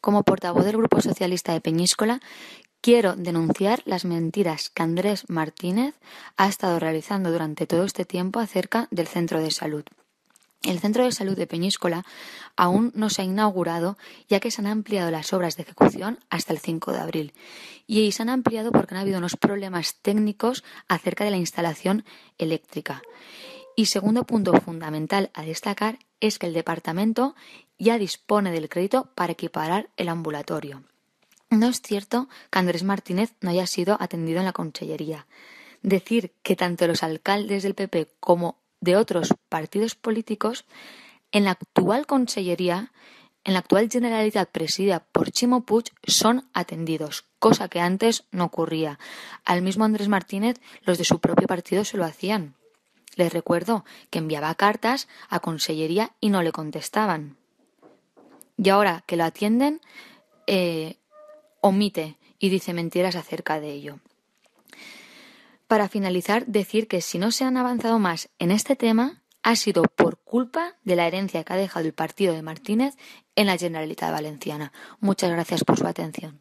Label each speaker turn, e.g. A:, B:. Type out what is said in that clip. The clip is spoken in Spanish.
A: como portavoz del Grupo Socialista de Peñíscola, quiero denunciar las mentiras que Andrés Martínez ha estado realizando durante todo este tiempo acerca del centro de salud. El Centro de Salud de Peñíscola aún no se ha inaugurado, ya que se han ampliado las obras de ejecución hasta el 5 de abril. Y se han ampliado porque han habido unos problemas técnicos acerca de la instalación eléctrica. Y segundo punto fundamental a destacar es que el departamento ya dispone del crédito para equiparar el ambulatorio. No es cierto que Andrés Martínez no haya sido atendido en la consellería. Decir que tanto los alcaldes del PP como de otros partidos políticos en la actual consellería, en la actual Generalitat presidida por Chimo Puig, son atendidos, cosa que antes no ocurría. Al mismo Andrés Martínez, los de su propio partido se lo hacían. Les recuerdo que enviaba cartas a Consellería y no le contestaban. Y ahora que lo atienden, eh, omite y dice mentiras acerca de ello. Para finalizar, decir que si no se han avanzado más en este tema, ha sido por culpa de la herencia que ha dejado el partido de Martínez en la Generalitat Valenciana. Muchas gracias por su atención.